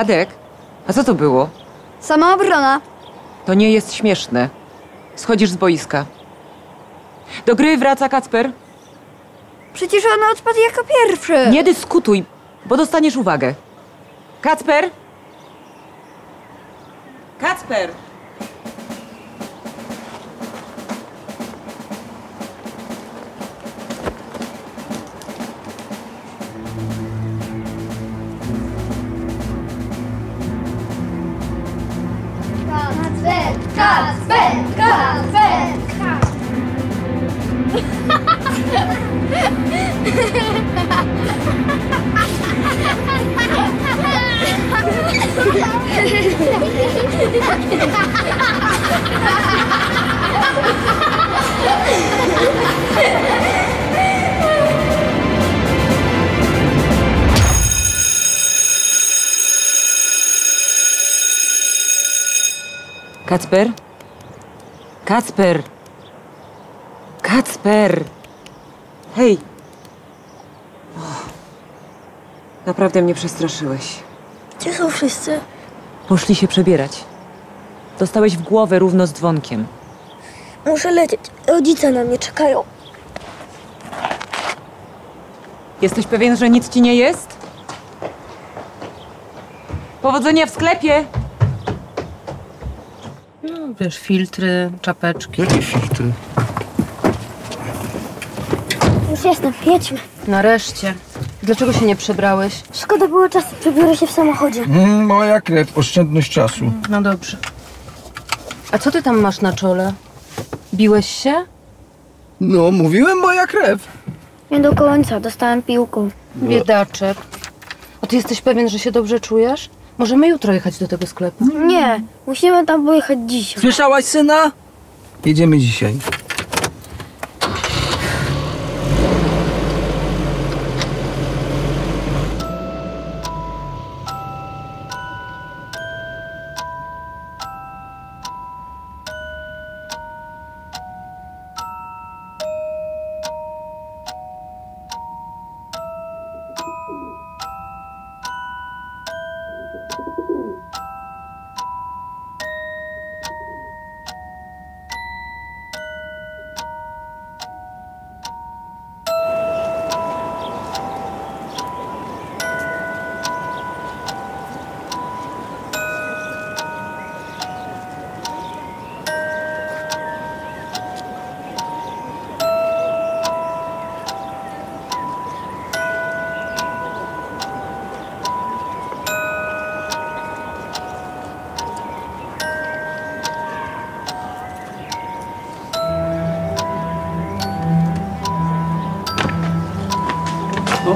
Radek, a co to było? Samoobrona. To nie jest śmieszne. Schodzisz z boiska. Do gry wraca Kacper. Przecież on odpadł jako pierwszy. Nie dyskutuj, bo dostaniesz uwagę. Kacper? Kacper! Kacper? Kacper! Kacper! Hej! O, naprawdę mnie przestraszyłeś. Gdzie są wszyscy? Poszli się przebierać. Dostałeś w głowę równo z dzwonkiem. Muszę lecieć. Rodzice na mnie czekają. Jesteś pewien, że nic ci nie jest? Powodzenia w sklepie! Wiesz, filtry, czapeczki. Jakie filtry? Już jestem, jedźmy. Nareszcie. Dlaczego się nie przebrałeś? Szkoda było czasu, przebiorę się w samochodzie. Mm, moja krew, oszczędność czasu. No dobrze. A co ty tam masz na czole? Biłeś się? No, mówiłem moja krew. Nie do końca, dostałem piłką. Biedaczek. A ty jesteś pewien, że się dobrze czujesz? Możemy jutro jechać do tego sklepu. Nie, musimy tam pojechać dzisiaj. Słyszałaś, syna? Jedziemy dzisiaj.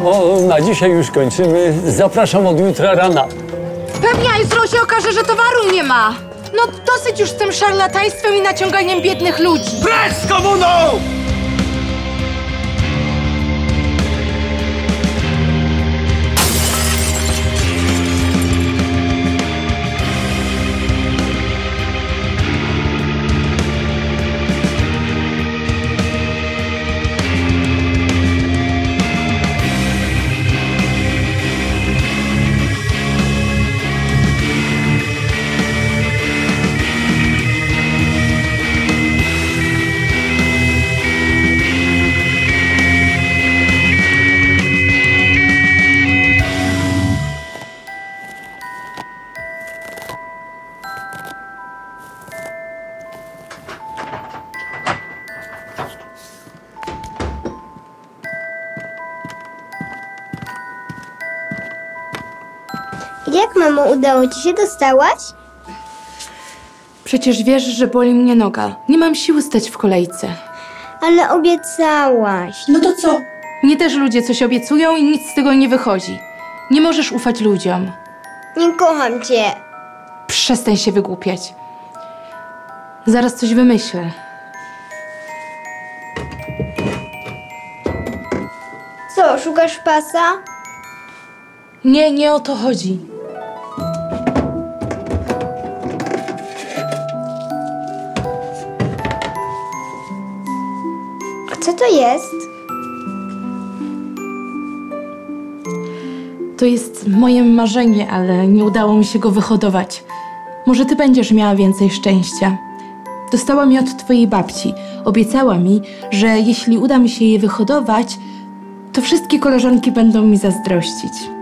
O, na dzisiaj już kończymy. Zapraszam od jutra rana. Pewnie a jutro się okaże, że towaru nie ma. No dosyć już z tym szarlataństwem i naciąganiem biednych ludzi. Precz z komuną! Mamo, udało ci się? Dostałaś? Przecież wiesz, że boli mnie noga. Nie mam siły stać w kolejce. Ale obiecałaś. No to co? Mnie też ludzie coś obiecują i nic z tego nie wychodzi. Nie możesz ufać ludziom. Nie kocham cię. Przestań się wygłupiać. Zaraz coś wymyślę. Co, szukasz pasa? Nie, nie o to chodzi. To jest? To jest moje marzenie, ale nie udało mi się go wyhodować. Może ty będziesz miała więcej szczęścia. Dostałam je od twojej babci. Obiecała mi, że jeśli uda mi się je wyhodować, to wszystkie koleżanki będą mi zazdrościć.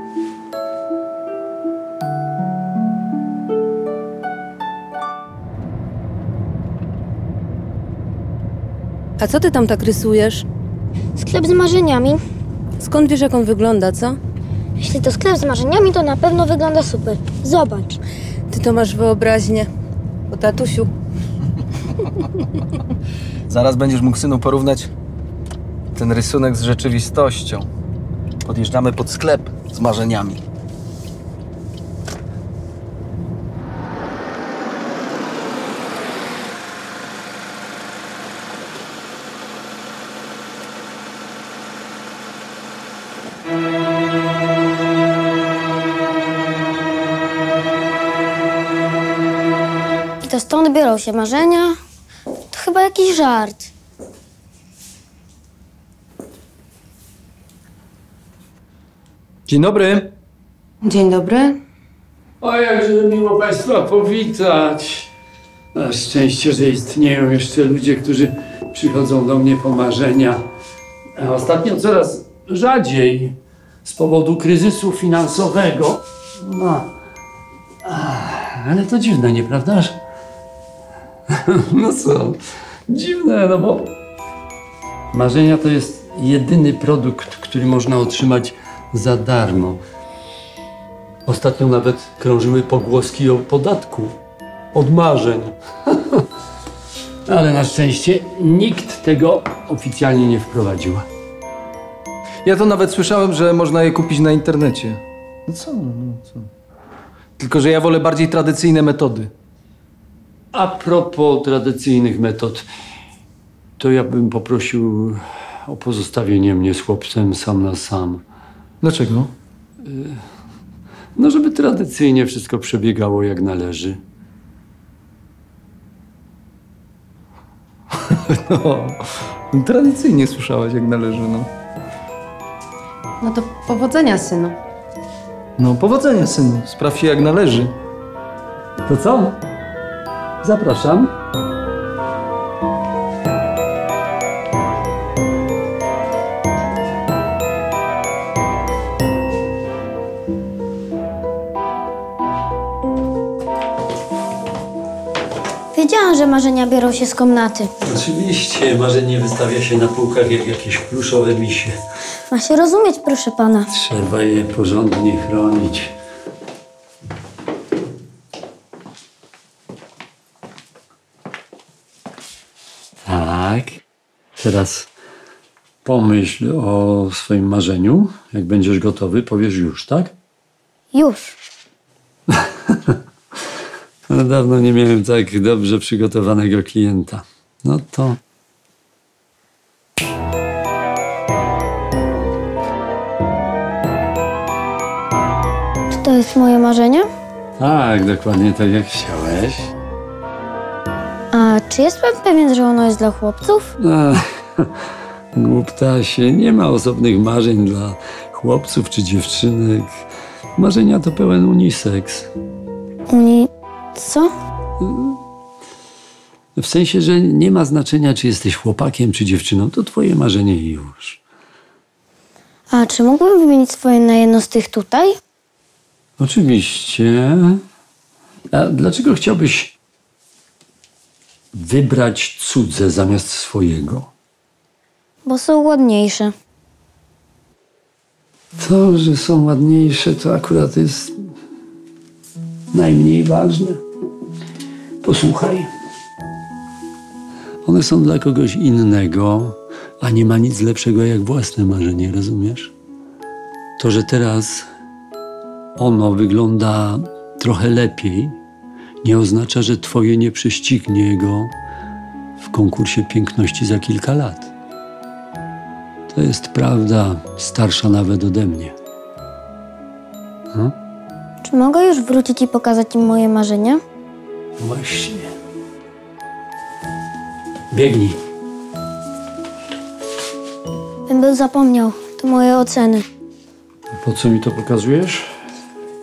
A co ty tam tak rysujesz? Sklep z marzeniami. Skąd wiesz, jak on wygląda, co? Jeśli to sklep z marzeniami, to na pewno wygląda super. Zobacz. Ty to masz wyobraźnię. O tatusiu. Zaraz będziesz mógł, synu, porównać ten rysunek z rzeczywistością. Podjeżdżamy pod sklep z marzeniami. Biorą się marzenia? To chyba jakiś żart. Dzień dobry. Dzień dobry. O, jakże miło Państwa powitać. Na szczęście, że istnieją jeszcze ludzie, którzy przychodzą do mnie po marzenia. A ostatnio coraz rzadziej z powodu kryzysu finansowego. No. Ale to dziwne, nieprawdaż? No co? Dziwne, no bo marzenia to jest jedyny produkt, który można otrzymać za darmo. Ostatnio nawet krążyły pogłoski o podatku od marzeń. Ale na szczęście nikt tego oficjalnie nie wprowadził. Ja to nawet słyszałem, że można je kupić na internecie. No co, no co? Tylko, że ja wolę bardziej tradycyjne metody. A propos tradycyjnych metod, to ja bym poprosił o pozostawienie mnie z chłopcem sam na sam. Dlaczego? No, żeby tradycyjnie wszystko przebiegało jak należy. No, tradycyjnie słyszałaś, jak należy, no. No to powodzenia, synu. No, powodzenia, synu. Spraw się jak należy. To co? Zapraszam. Wiedziałam, że marzenia biorą się z komnaty. Oczywiście, marzenie wystawia się na półkach jak jakieś pluszowe misie. Ma się rozumieć, proszę pana. Trzeba je porządnie chronić. Tak. Teraz pomyśl o swoim marzeniu. Jak będziesz gotowy, powiesz już, tak? Już. No, dawno nie miałem tak dobrze przygotowanego klienta. No to Czy to jest moje marzenie? tak, dokładnie tak jak chciałeś. Czy jest pan pewien, że ono jest dla chłopców? Ach, Głuptasie, nie ma osobnych marzeń dla chłopców czy dziewczynek. Marzenia to pełen unisex. Uni... co? W sensie, że nie ma znaczenia, czy jesteś chłopakiem czy dziewczyną, to twoje marzenie i już. A czy mógłbym wymienić swoje na jedno z tych tutaj? Oczywiście. A dlaczego chciałbyś wybrać cudze zamiast swojego? Bo są ładniejsze. To, że są ładniejsze, to akurat jest najmniej ważne. Posłuchaj. One są dla kogoś innego, a nie ma nic lepszego jak własne marzenie, rozumiesz? To, że teraz ono wygląda trochę lepiej, nie oznacza, że twoje nie prześcignie go w konkursie piękności za kilka lat. To jest prawda starsza nawet ode mnie. Czy mogę już wrócić i pokazać im moje marzenia? Właśnie. Biegnij. Bym był zapomniał. To moje oceny. Po co mi to pokazujesz?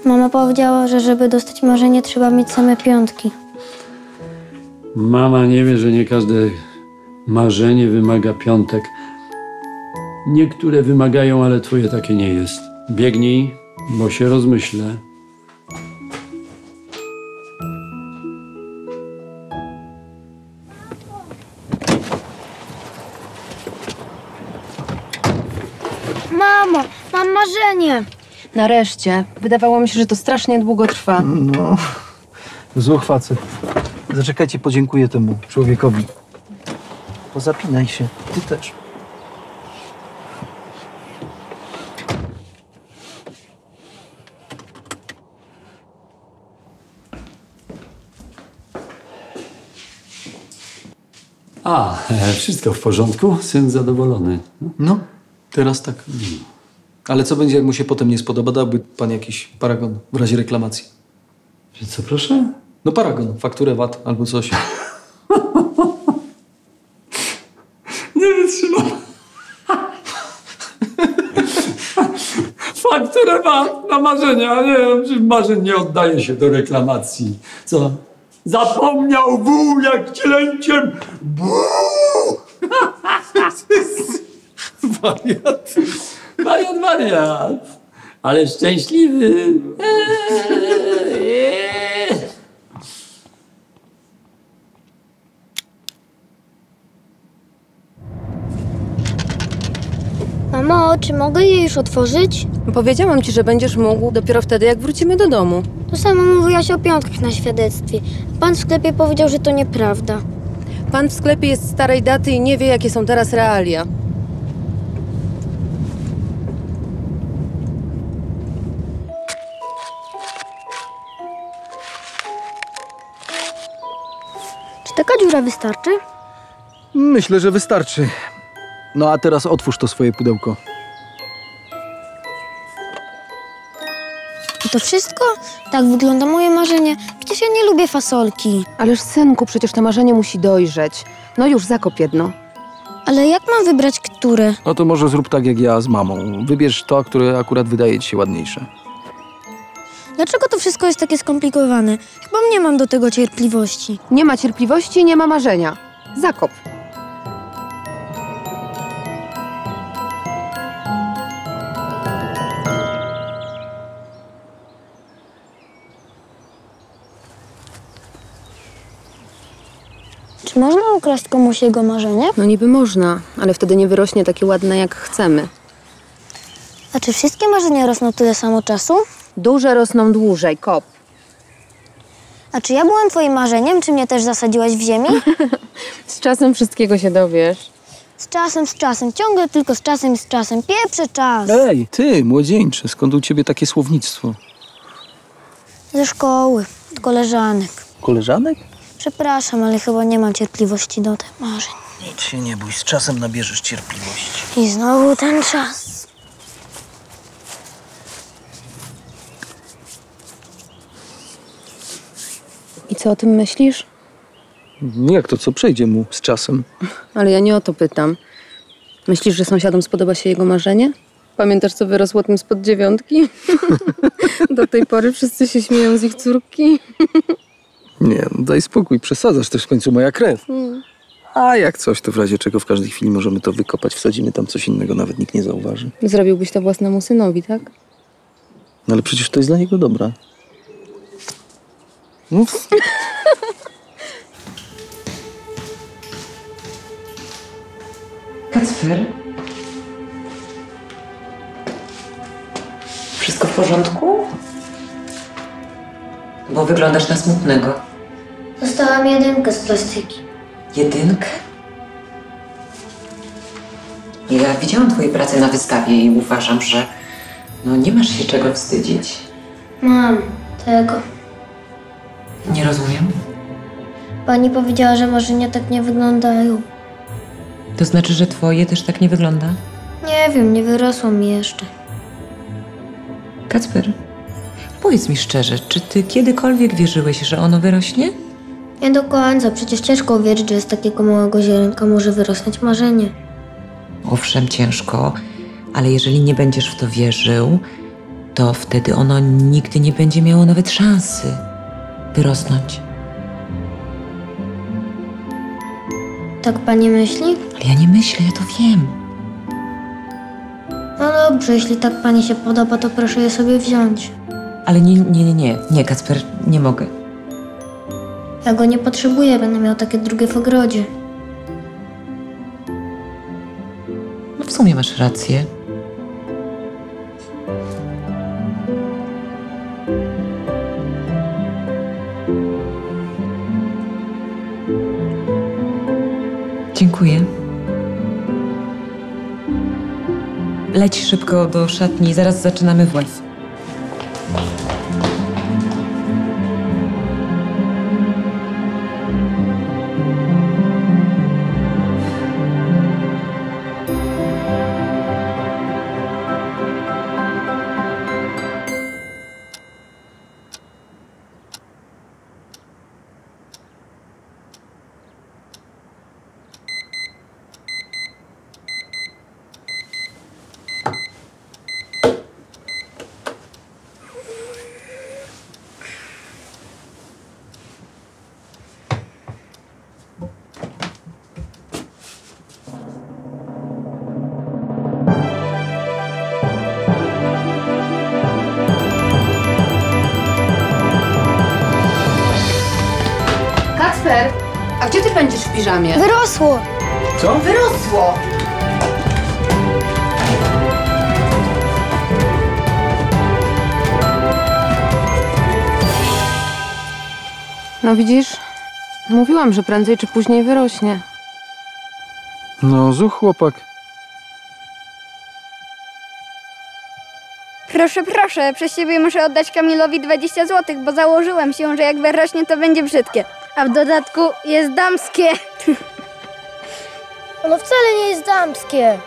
Mama powiedziała, że żeby dostać marzenie trzeba mieć same piątki. Mama nie wie, że nie każde marzenie wymaga piątek. Niektóre wymagają, ale twoje takie nie jest. Biegnij, bo się rozmyślę. Mamo, mam marzenie. Nareszcie. Wydawało mi się, że to strasznie długo trwa. No, zły facet. Zaczekajcie, podziękuję temu człowiekowi. Pozapinaj się, ty też. A, wszystko w porządku? Syn zadowolony. No. No, teraz tak. Ale co będzie, jak mu się potem nie spodoba? Dałby pan jakiś paragon w razie reklamacji. Co proszę? No paragon, fakturę VAT albo coś. Nie wytrzymam. Fakturę ma na marzenia. Nie, marzeń nie oddaje się do reklamacji. Co? Zapomniał wół jak cielęciem. Wariat. Wariat, wariat. Ale szczęśliwy. Eee. Mamo, czy mogę je już otworzyć? Powiedziałam ci, że będziesz mógł dopiero wtedy, jak wrócimy do domu. To samo mówiłaś o piątkach na świadectwie. Pan w sklepie powiedział, że to nieprawda. Pan w sklepie jest starej daty i nie wie, jakie są teraz realia. Taka dziura wystarczy? Myślę, że wystarczy. No a teraz otwórz to swoje pudełko. I to wszystko? Tak wygląda moje marzenie. Przecież ja nie lubię fasolki. Ależ synku, przecież to marzenie musi dojrzeć. No już, zakop jedno. Ale jak mam wybrać które? No to może zrób tak jak ja z mamą. Wybierz to, które akurat wydaje ci się ładniejsze. Dlaczego to wszystko jest takie skomplikowane? Chyba nie mam do tego cierpliwości. Nie ma cierpliwości, nie ma marzenia. Zakop. Czy można ukraść komuś jego marzenie? No niby można, ale wtedy nie wyrośnie takie ładne, jak chcemy. A czy wszystkie marzenia rosną tyle samo czasu? Duże rosną dłużej, kop. A czy ja byłem twoim marzeniem, czy mnie też zasadziłaś w ziemi? Z czasem wszystkiego się dowiesz. Z czasem, z czasem, ciągle tylko z czasem i z czasem. Pieprze czas. Ej, ty, młodzieńcze, skąd u ciebie takie słownictwo? Ze szkoły, od koleżanek. Koleżanek? Przepraszam, ale chyba nie mam cierpliwości do tych marzeń. Nic się nie bój, z czasem nabierzesz cierpliwości. I znowu ten czas. I co o tym myślisz? Jak to, co przejdzie mu z czasem? Ale ja nie o to pytam. Myślisz, że sąsiadom spodoba się jego marzenie? Pamiętasz, co wyrosło tym spod dziewiątki? Do tej pory wszyscy się śmieją z ich córki. Nie, no daj spokój, przesadzasz, to jest w końcu moja krew. A jak coś, to w razie czego w każdej chwili możemy to wykopać, wsadzimy tam coś innego, nawet nikt nie zauważy. Zrobiłbyś to własnemu synowi, tak? No ale przecież to jest dla niego dobra. Mów. Kacper? Wszystko w porządku? Bo wyglądasz na smutnego. Dostałam jedynkę z plastyki. Jedynkę? Ja widziałam twoje prace na wystawie i uważam, że no nie masz się czego wstydzić. Mam tego. Nie rozumiem. Pani powiedziała, że marzenia tak nie wyglądają. To znaczy, że twoje też tak nie wygląda? Nie wiem, nie wyrosło mi jeszcze. Kacper, Powiedz mi szczerze, czy ty kiedykolwiek wierzyłeś, że ono wyrośnie? Nie do końca, przecież ciężko uwierzyć, że z takiego małego ziarenka może wyrosnąć marzenie. Owszem, ciężko, ale jeżeli nie będziesz w to wierzył, to wtedy ono nigdy nie będzie miało nawet szansy wyrosnąć. Tak pani myśli? Ale ja nie myślę, ja to wiem. No dobrze, jeśli tak pani się podoba, to proszę je sobie wziąć. Ale nie, nie, nie, nie, nie, Kacper, nie mogę. Ja go nie potrzebuję, będę miał takie drugie w ogrodzie. No w sumie masz rację. Szybko do szatni, zaraz zaczynamy właz. Piżamie? Wyrosło. Co? Wyrosło! No widzisz, mówiłam, że prędzej czy później wyrośnie. No, zuch chłopak. Proszę, proszę, przez ciebie muszę oddać Kamilowi 20 zł, bo założyłem się, że jak wyrośnie, to będzie brzydkie. A w dodatku jest damskie. Ono wcale nie jest damskie.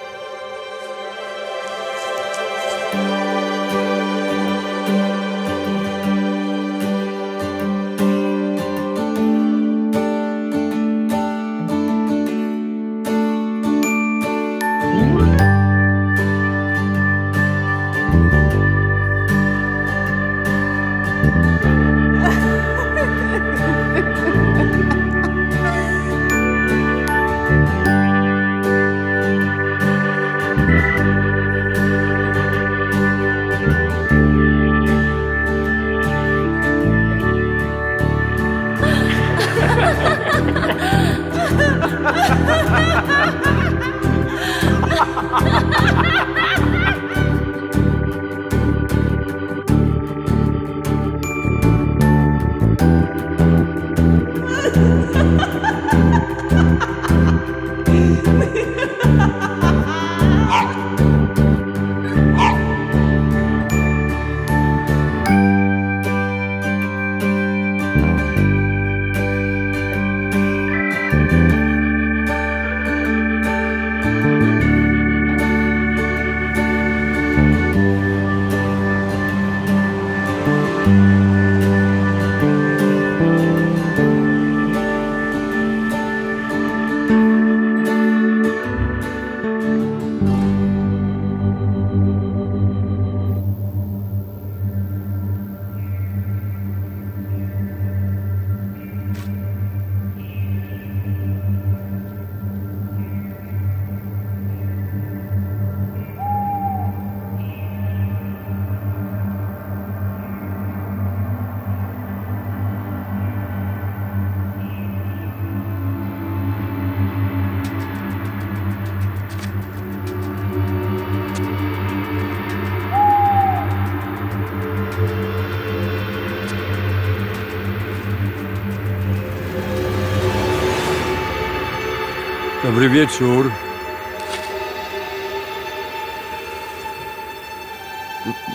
Dobry wieczór.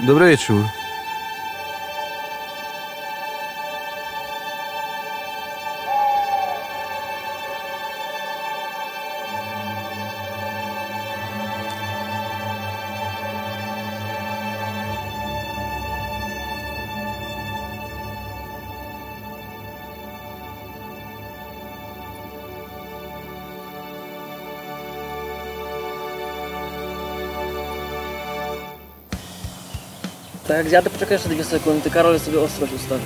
Dobry wieczór. Tak, jak zjadę, poczekaj jeszcze dwie sekundy. Karol sobie ostrość ustawi.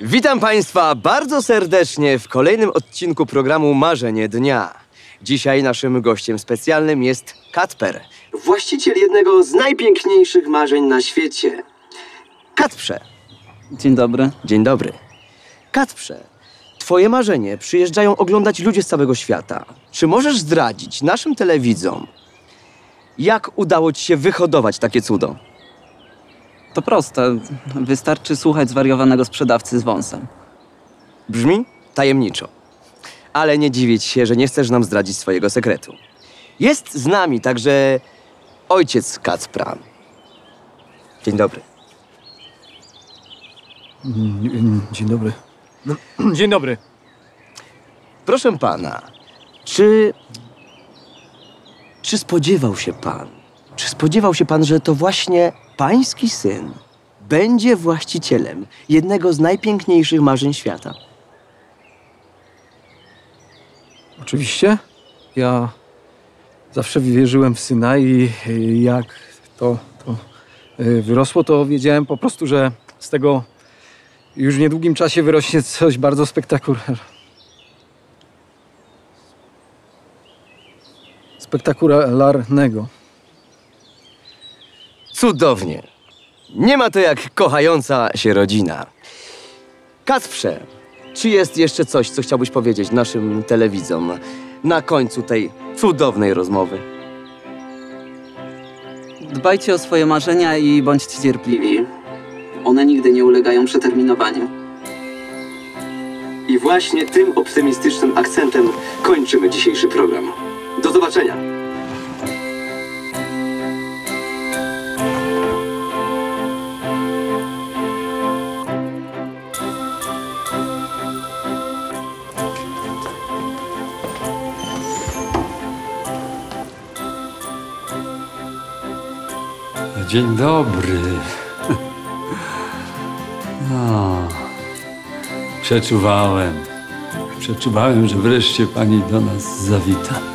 Witam Państwa bardzo serdecznie w kolejnym odcinku programu Marzenie Dnia. Dzisiaj naszym gościem specjalnym jest Katper, właściciel jednego z najpiękniejszych marzeń na świecie. Katprze. Dzień dobry. Dzień dobry. Katprze, Twoje marzenie przyjeżdżają oglądać ludzie z całego świata. Czy możesz zdradzić naszym telewidzom, jak udało Ci się wyhodować takie cudo? To proste. Wystarczy słuchać zwariowanego sprzedawcy z wąsem. Brzmi tajemniczo. Ale nie dziwić się, że nie chcesz nam zdradzić swojego sekretu. Jest z nami także ojciec Kacpra. Dzień dobry. Dzień dobry. Dzień dobry. Proszę pana, czy. Czy spodziewał się pan? Czy spodziewał się pan, że to właśnie pański syn będzie właścicielem jednego z najpiękniejszych marzeń świata? Oczywiście. Ja zawsze wierzyłem w syna i jak to, to y, wyrosło, to wiedziałem po prostu, że z tego już w niedługim czasie wyrośnie coś bardzo spektakularnego. Spektakularnego. Cudownie. Nie ma to jak kochająca się rodzina. Kacprze, czy jest jeszcze coś, co chciałbyś powiedzieć naszym telewidzom na końcu tej cudownej rozmowy? Dbajcie o swoje marzenia i bądźcie cierpliwi. One nigdy nie ulegają przeterminowaniu. I właśnie tym optymistycznym akcentem kończymy dzisiejszy program. Do zobaczenia. Dzień dobry. Przeczuwałem. Przeczuwałem, że wreszcie pani do nas zawita.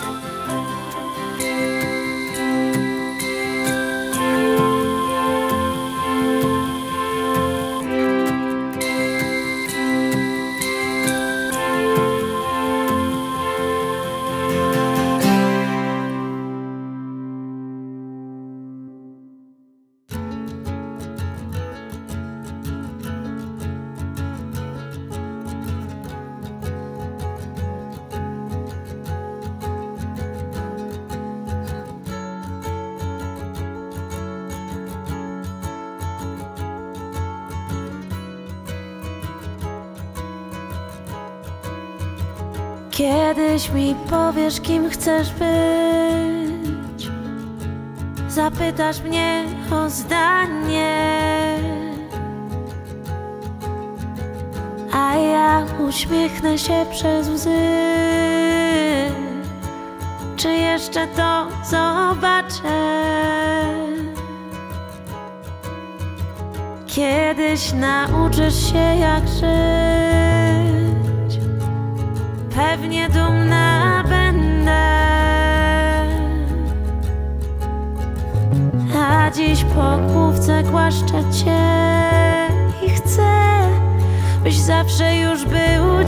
Kiedyś mi powiesz, kim chcesz być. Zapytasz mnie o zdanie. A ja uśmiechnę się przez łzy. Czy jeszcze to zobaczę? Kiedyś nauczysz się, jak żyć. Pewnie dumna będę. A dziś po główce głaszczę cię i chcę, byś zawsze już był